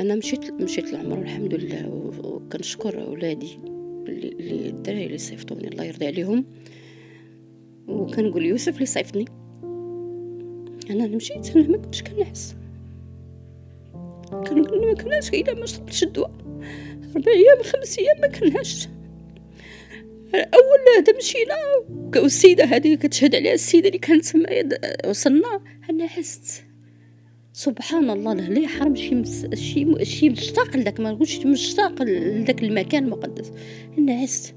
أنا مشيت مشيت للعمر والحمد لله وكنشكر أولادي اللي الدراري اللي صيفطوني الله يرضي عليهم. وكنقول يوسف اللي صيفطني. أنا مشيت أنا ما كنتش كنعس كنقول ما كناش إلا ما شربتش الدواء. ربع أيام خمس أيام ما كناش أول مشينا والسيده هذه كتشهد عليها السيدة اللي كانت تما وصلنا أنا حست. سبحان الله لا يحرم شي مس... شي شي مشتاق لذاك ما نقولش مشتاق لذاك المكان المقدس. أنا عست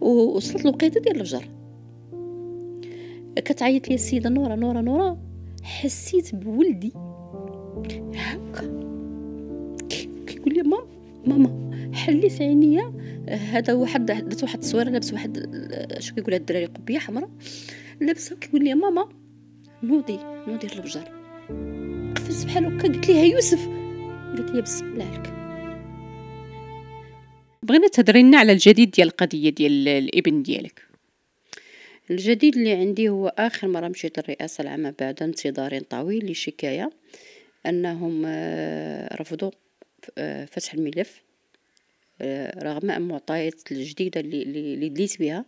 ووصلت الوقيته ديال الفجر كتعيط لي السيدة نورة نورة نورة. حسيت بولدي. هكا. كيقول لي ماما ماما حليت عينيا. هذا واحد درت واحد التصويره لابس واحد شو كيقول هاد الدراري قبية حمراء لابسه كيقول لي ماما نوضي نوضي الفجر قفز بحال هكا قلت ليها يوسف. قالت لي بسم الله عليك. بغينا تهضري لنا على الجديد ديال القضية ديال الإبن ديالك. الجديد اللي عندي هو آخر مرة مشيت للرئاسة العامة بعد انتظار طويل لشكاية أنهم آه، رفضوا آه، فتح الملف. رغم المعطيات الجديدة اللي اللي دليت بها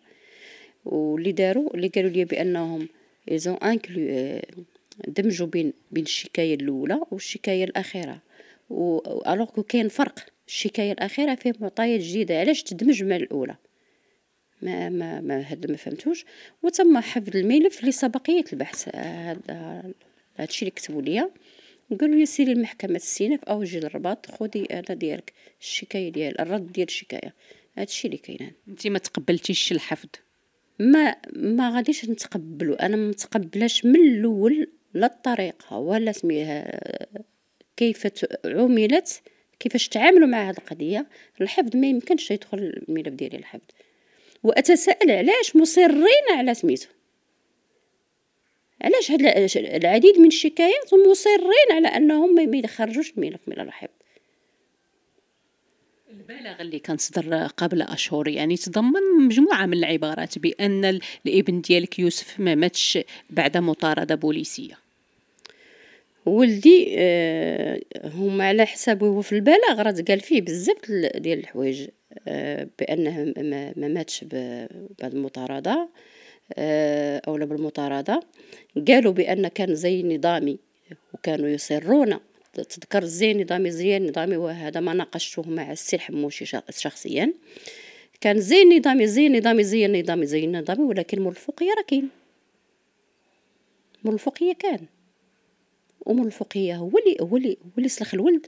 واللي داروا اللي قالوا لي بأنهم ils ont inclus دمجوا بين بين الشكاية الأولى والشكاية الأخيرة. و alors كاين فرق الشكاية الأخيرة فيها معطيات جديدة. علاش تدمج مع الأولى؟ ما ما ما هذا ما فهمتوش. وتم حفظ الملف لسبقية البحث. هذا هادشي اللي كتبوا ليا. قالوا لي سيري لمحكمة السيناف أو جي للرباط خذي أنا ديالك الشكاية ديال الرد ديال الشكاية. هادشي اللي كاين انت ما تقبلتيش الحفظ. ما ما غاديش نتقبلو. أنا ما متقبلاش من الأول لا الطريقة ولا سميها كيف عملت كيفاش تعاملوا مع هذه القضية. الحفظ ما يمكنش يدخل الملف ديالي الحفظ. وأتساءل علاش مصرين على سميتو. علاش هاد العديد من الشكايات مصرين على أنهم ما يخرجوش الملف من الحفظ البلاغ اللي كان صدر قبل أشهر يعني تضمن مجموعة من العبارات بأن الإبن ديالك يوسف ما ماتش بعد مطاردة بوليسية. ولدي آه هما على حسابه هو في البلاغ راه قال فيه بزاف ديال الحوايج آه بأنه ما ماتش بعد المطارده آه اولا بالمطاردة قالوا بأن كان زي نظامي وكانوا يصرون تذكر زي نظامي زي نظامي وهذا ما ناقشته مع السي الحموشي شخصيا. كان زي نظامي زي نظامي زي نظامي زي نظامي ولكن مول الفوقية راه كاين مول الفوقية كان. ومول الفوقية هو اللي هو اللي هو اللي سلخ الولد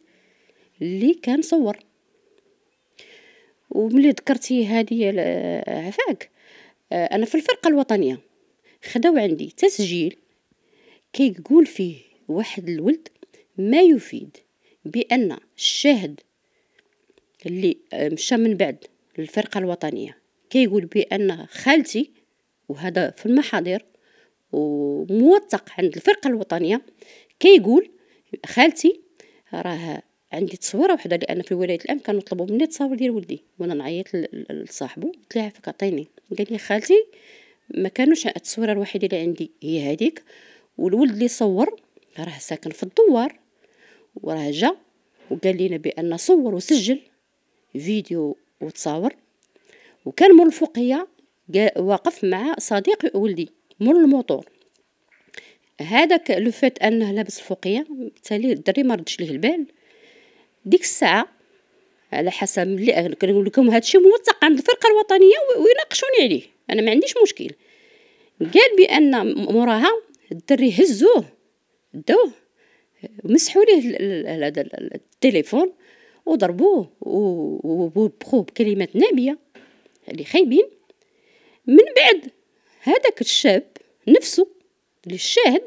اللي كان صور. وملي ذكرتي هذه عفاك. أنا في الفرقة الوطنية. خداو عندي تسجيل كيقول فيه واحد الولد ما يفيد بأن الشاهد اللي مشى من بعد للفرقة الوطنية. كيقول بأن خالتي وهذا في المحاضر وموثق عند الفرقة الوطنية كيقول خالتي راه عندي تصويره وحده لأن في ولايه الام كانوا طلبوا مني تصاور ديال ولدي. وأنا نعيط لصاحبو. قلت لها عافاك عطيني. قال لي خالتي ما كانوش التصويره الوحيدة اللي عندي هي هذيك. والولد اللي صور راه ساكن في الدوار. وراه جا وقال لنا بأن صور وسجل فيديو وتصاور. وكان مول الفوقية واقف مع صديق ولدي مول الموطور. هذاك لو فات أنه لابس الفوقية بالتالي الدري ما ردش ليه البال. ديك الساعة على حسب ملي كنقول لكم هادشي موثق عند الفرقة الوطنية ويناقشوني عليه. أنا ما عنديش مشكل. قال بأن موراها الدري هزوه داوه مسحوا ليه هذا التليفون وضربوه وبخوه بكلمات نابيه اللي خايبين. من بعد هذاك الشاب نفسه اللي الشاهد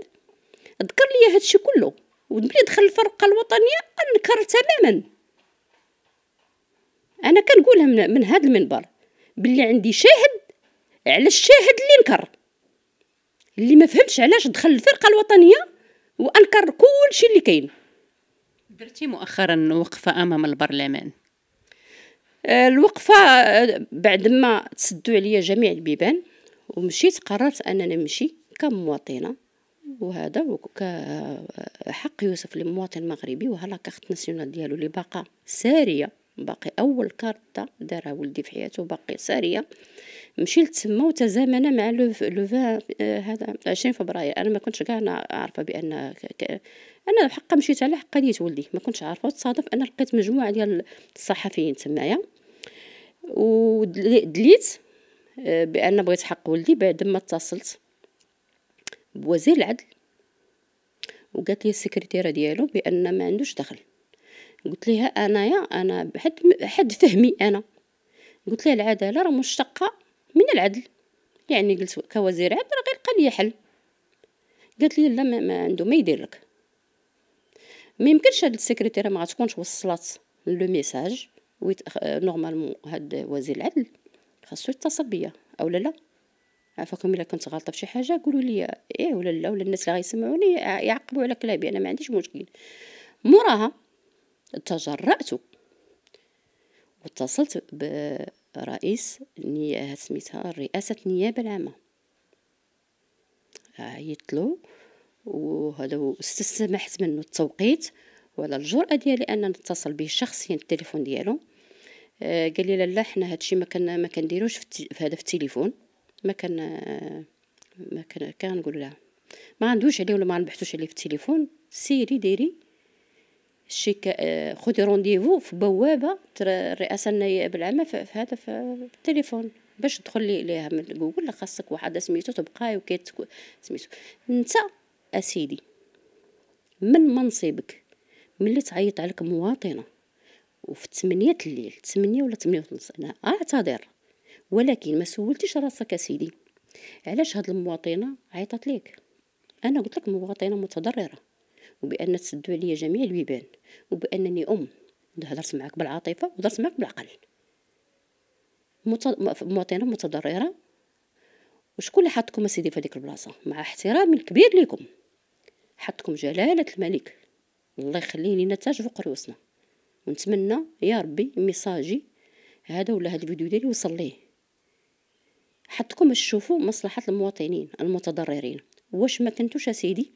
ذكر لي هادشي كله. وملي دخل الفرقة الوطنية انكر تماما. أنا كنقولها من, من هذا المنبر باللي عندي شاهد على الشاهد اللي نكر اللي ما فهمش علاش دخل الفرقة الوطنية وأنكر كل شيء اللي كاين. درتي مؤخرا وقفة أمام البرلمان؟ آه، الوقفة آه، بعد ما تسدوا عليا جميع البيبان ومشيت قررت أنني نمشي كمواطنة. وهذا حق يوسف لمواطن مغربي وهلا كارت ناسيونال ديالو اللي باقا سارية. باقي أول كارتا دارها ولدي في حياته باقي سارية. مشي لتما وتزامن مع لو لو هذا 20 فبراير. أنا ما كنتش كاع عارفة بأن أنا حقا مشيت على حقانيه ولدي. ما كنتش عارفة. وتصادف أنا لقيت مجموعة ديال الصحفيين تمايا. ودليت آه، بأن بغيت حق ولدي بعد ما اتصلت بوزير العدل. وقالت لي السكرتيرة ديالو بأن ما عندوش دخل. قلت لها أنايا أنا بحد حد فهمي أنا. قلت لها العدالة راه مشتقة من العدل. يعني قلت كوزير عدل راه غير لي حل. قالت لي لا ما, عنده ما يدير لك. ما يمكنش هاد السكرتيرة ما غتكونش وصلت le message ويت normalement هاد وزير العدل. خاصو يتصل بيا أو لا لا. عفاكم إلا كنت غلطة في شي حاجة قولوا لي إيه ولا لا ولا الناس اللي غيسمعوني يعقبوا على كلامي أنا ما عنديش مشكل. موراها تجرأت واتصلت برئيس سميتها رئاسة النيابة العامة. عيطت له وهذا استسمحت منه التوقيت وعلى الجرأة ديالي أن نتصل به شخصيا التليفون ديالو. آه، قال لي لا حنا هادشي ما كان ما كنديروش في هذا في التليفون. ما كان ما كان كنقول لا. ما عندوش عليه ولا ما نبحثوش عليه في التليفون. سيري ديري. شي آه، خدي rendez-vous في بوابة رئاسة النيابة العامة في هذا في التليفون باش تدخل ليها من جوجل. خاصك واحد سميتو تبقاي وكيت سميتو. انت أسيدي من منصبك ملي تعيط عليك مواطنة وفي تمنية الليل تمنية ولا تمنية ونص أنا أعتذر. ولكن ما سولتيش راسك اسيدي علاش هاد المواطنة عيطت ليك؟ أنا قلت لك مواطنة متضررة. وبأن تسدوا عليا جميع البيبان وبأنني أم. هضرت معاك بالعاطفة وهضرت معاك بالعقل. مواطنة متضررة؟ وشكون اللي حطكم اسيدي في هذيك البلاصة؟ مع احترامي الكبير لكم حطكم جلالة الملك. الله يخلي لينا تاج فوق رؤوسنا. ونتمنى يا ربي message ي هذا ولا هذا الفيديو ديالي وصل ليه حطكم تشوفوا مصلحة المواطنين المتضررين. واش ما كنتوش اسيدي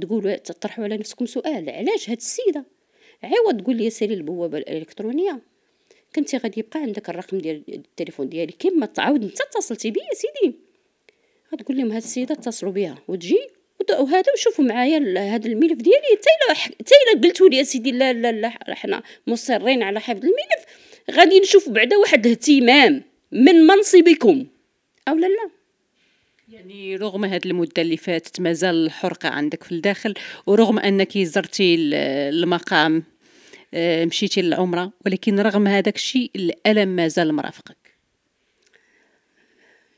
تقولوا تطرحوا على نفسكم سؤال علاش هاد السيدة؟ عوض تقول لي سيري البوابة الإلكترونية. كنتي غادي يبقى عندك الرقم ديال التليفون ديالي كيما تعاود انت اتصلتي بيا سيدي. غتقول لهم هاد السيدة اتصلوا بها وتجي وهذا وشوفوا معايا هذا الملف ديالي. حتى إلا حتى إلا قلتوا لي سيدي لا لا لا حنا مصرين على حفظ الملف غادي نشوف بعدا واحد الاهتمام من منصبكم. أو لا لا. يعني رغم هذه المدة اللي فاتت مازال الحرقة عندك في الداخل ورغم أنك زرتي المقام آه، مشيتي للعمرة ولكن رغم هذاك الشيء الألم مازال مرافقك.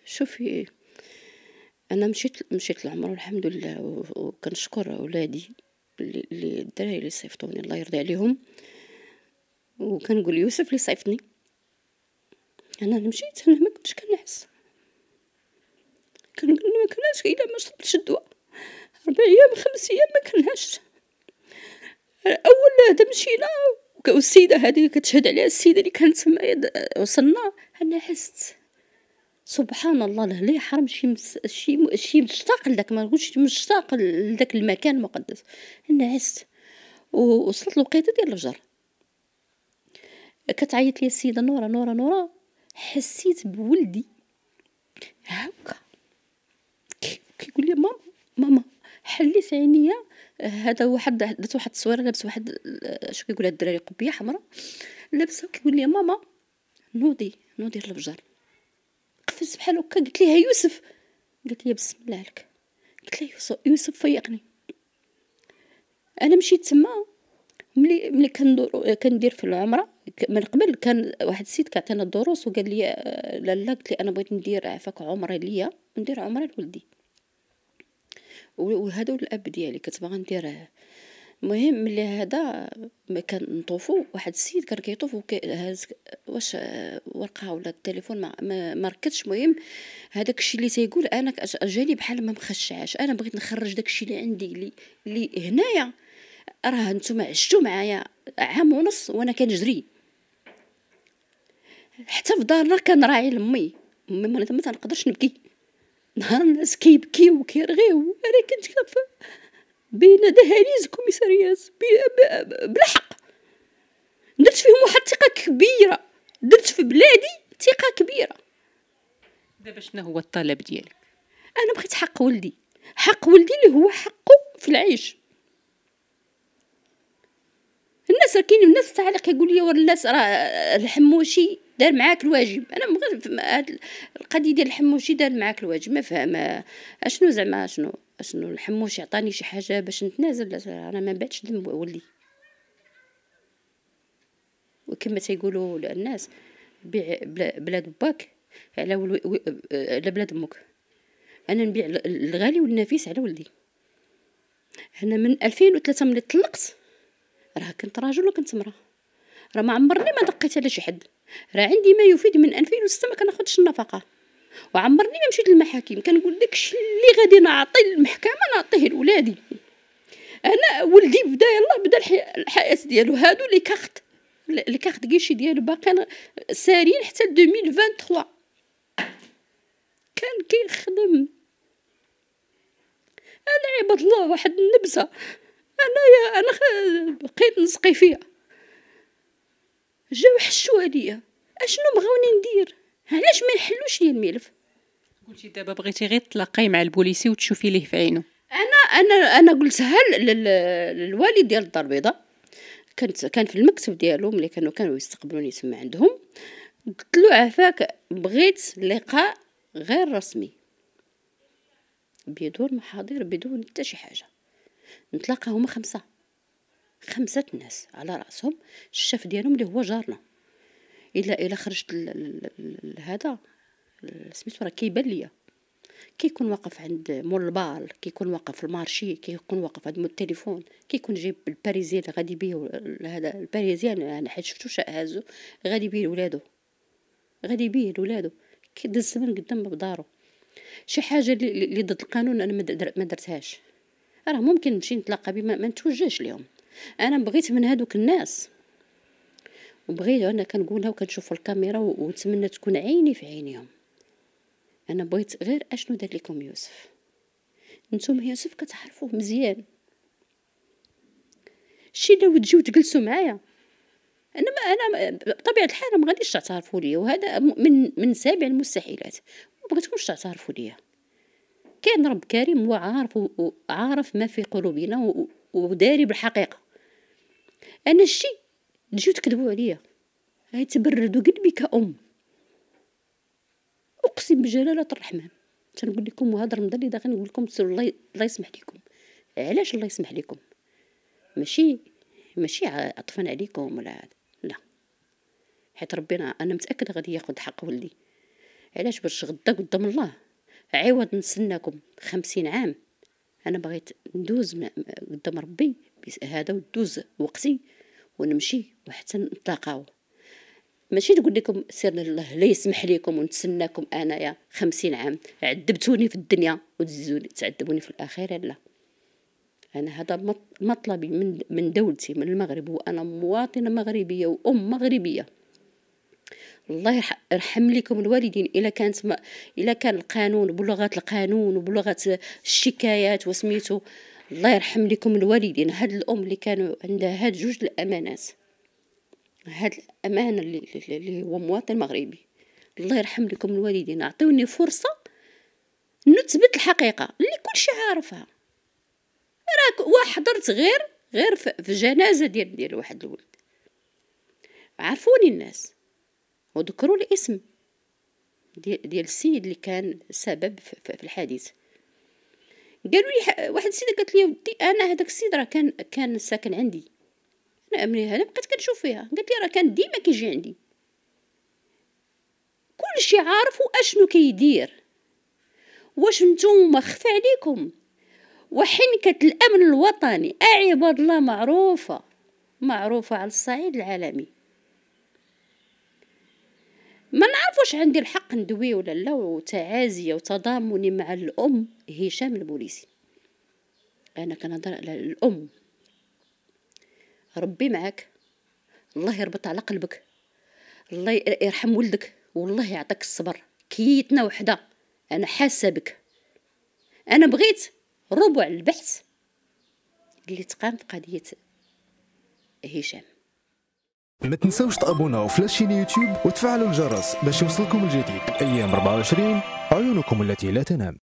شوفي أنا مشيت مشيت للعمره والحمد لله وكنشكر أولادي اللي الدراري اللي صيفطوني الله يرضي عليهم. وكنقول يوسف اللي صيفطني. أنا مشيت أنا ما كنتش كنقول ما كناش إلا ما شربتش الدواء. ربع أيام خمس أيام ما كنهاش. أول هذا مشينا والسيدة هذه كتشهد عليها السيدة اللي كانت تما وصلنا أنا حست. سبحان الله لا يحرم شي مس... شي شي مشتاق لذاك ما نقولش مشتاق لذاك المكان المقدس. أنا حست. ووصلت الوقيته ديال الفجر كتعيط لي السيدة نورة نورة نورة حسيت بولدي هكا. كيقول لي ماما ماما حليت عينيا. هذا واحد درت واحد التصويره لابس واحد شو كيقول الدراري قبيه حمراء لابسه كيقول لي ماما نوضي نوضي الفجر. قفز بحال هكا قلت ليها يوسف. قالت لي بسم الله عليك. قلت لها يوسف يوسف فيقني. أنا مشيت تما ملي ملي كندور كندير في العمرة من قبل كان واحد السيد كيعطينا الدروس وقال لي لالا قلت لي أنا بغيت ندير عفاك عمرة ليا ندير عمرة لولدي. وهذا الاب ديالي كنت باغا نديره. المهم ملي هذا كان نطوفو واحد السيد كان كيطوف هاز واش ورقة ولا التليفون ما, ما, ركدش المهم هذاك الشيء اللي تيقول أنا جاني بحال ما مخشعاش أنا بغيت نخرج داك الشيء اللي عندي اللي اللي هنايا. راه نتوما عشتوا معايا عام ونص وأنا كنجري. حتى في دارنا كنراعي لأمي. أمي ما تنقدرش نبكي. نهار الناس كيبكيو وكيرغيو أنا كنت كنفهم بين دهاليز commissariats بلا حق درت فيهم واحد الثقه كبيرة. درت في بلادي ثقة كبيرة. دابا شنو هو الطلب ديالك؟ أنا بغيت حق ولدي. حق ولدي اللي هو حقه في العيش. الناس راه كاين الناس تعلق يقول لي الناس راه الحموشي دار معاك الواجب. أنا هاد القضية ديال الحموشي دار معاك الواجب. ما فاهم أشنو زعما شنو؟ شنو الحموشي عطاني شي حاجة باش نتنازل؟ أنا ما بعتش دم ولدي وكما تيقولوا الناس بيع بلاد باك على على بلاد أمك أنا نبيع الغالي والنفيس على ولدي. أنا من 2003 ملي طلقت راه كنت راجل وكنت مرأة. راه ما عمرني ما دقيت على شي حد. راه عندي ما يفيد من 2006 ما كناخدش النفقة. وعمرني ما مشيت للمحاكم. كنقول داكشي اللي غادي نعطي للمحكمة نعطيه لولادي. أنا ولدي بدا يلاه بدا الحياة ديالو. هادو لي كارت لي كارت كيشي ديالو باقيين ساريين حتى 2023 كان كيخدم. أنا عباد الله واحد النبزة. انايا أنا بقيت نسقي فيها. جاو حشوا عليا أشنو بغاوني ندير؟ علاش ما يحلوش لي الملف؟ قلتي دابا بغيتي غير تلاقاي مع البوليسي وتشوفي ليه في عينه أنا أنا أنا قلتها للوالد ديال الدار البيضاء. كنت كان في المكتب ديالو ملي كانوا كانوا يستقبلوني تما عندهم. قلت له عفاك بغيت لقاء غير رسمي. بدون محاضر بدون حتى شي حاجة. نتلاقى هما خمسة. خمسة ناس على رأسهم الشاف ديالهم اللي هو جارنا. إلا إلا خرجت هذا سميتو راه كيبان ليا. كيكون واقف عند مول البال كيكون واقف في ال marché كيكون واقف عند التليفون كيكون جايب ال parisienne غادي بيه هذا ال parisienne أنا حيت شفتو هازو غادي بيه لولادو. غادي بيه لولادو. كيدوز من قدام بدارو. شي حاجة اللي ضد القانون أنا ما درتهاش. راه ممكن نمشي نتلاقى بما ما نتوجهش ليهم. أنا بغيت من هادوك الناس. وبغيت أنا كنقولها وكنشوف الكاميرا ونتمنى تكون عيني في عينيهم. أنا بغيت غير أشنو دار لكم يوسف؟ نتوما يوسف كتعرفوه مزيان. شي لو تجيو تجلسوا معايا. أنا ما أنا بطبيعة الحال ما غاديش تعترفوا لي وهذا من من سابع المستحيلات. ما بغيتكمش تعترفوا لي كاين رب كريم وعارف وعارف ما في قلوبنا وداري بالحقيقة. أنا الشي تجيو تكذبوا عليا. هاي تبردوا قلبي كأم. أقسم بجلاله الرحمن تنقول لكم وهذا رمضان اللي داخل نقول لكم الله الله يسمح لكم. علاش الله يسمح لكم؟ ماشي ماشي عطفا عليكم ولا هذا لا. حيت ربنا أنا متأكدة غادي ياخذ حق ولدي. علاش؟ باش غدا قدام الله. عوض نستناكم خمسين عام. أنا بغيت ندوز قدام ربي هذا ودوز وقتي ونمشي وحتى نتلاقاو. ماشي تقول لكم سير الله لا يسمح لكم ونتسناكم أنايا خمسين عام. عذبتوني في الدنيا وتزيدوني تعذبوني في الآخرة؟ لا. أنا هذا مطلبي من من دولتي من المغرب وأنا مواطنة مغربية وأم مغربية. الله يرحم لكم الوالدين. إلا كانت ما إلا كان القانون بلغات القانون وبلغات الشكايات وسميتو الله يرحم لكم الوالدين. هاد الأم اللي كانوا عندها هاد جوج الأمانات هاد الأمانة اللي, اللي هو مواطن مغربي الله يرحم لكم الوالدين. اعطوني فرصة نثبت الحقيقة اللي كلشي عارفها. راك وحضرت غير غير في جنازة ديال ديال واحد الولد. عرفوني الناس. وذكروا الاسم. ديال, السيد اللي كان سبب في الحادث. قالوا لي واحد السيدة قالت لي ودي أنا هذاك السيد راه كان كان ساكن عندي. أنا أمني هذا بقيت كنشوف فيها. قالت لي راه كان ديما كيجي عندي. كلشي عارف أشنو كيدير. واش نتوما خفى عليكم؟ وحنكة الأمن الوطني أعباد الله معروفة. معروفة على الصعيد العالمي. ما نعرفوش عندي الحق ندوي ولا لا وتعازية وتضامني مع الأم هشام البوليسي. أنا كنهضر على الأم. ربي معك الله يربط على قلبك. الله يرحم ولدك. والله يعطيك الصبر. كيتنا وحدة. أنا حاسة بك. أنا بغيت ربع البحث اللي تقام في قضية هشام. ما تنسوش تابوناو في لاشين يوتيوب وتفعلوا الجرس باش يوصلكم الجديد. أيام 24 عيونكم التي لا تنام.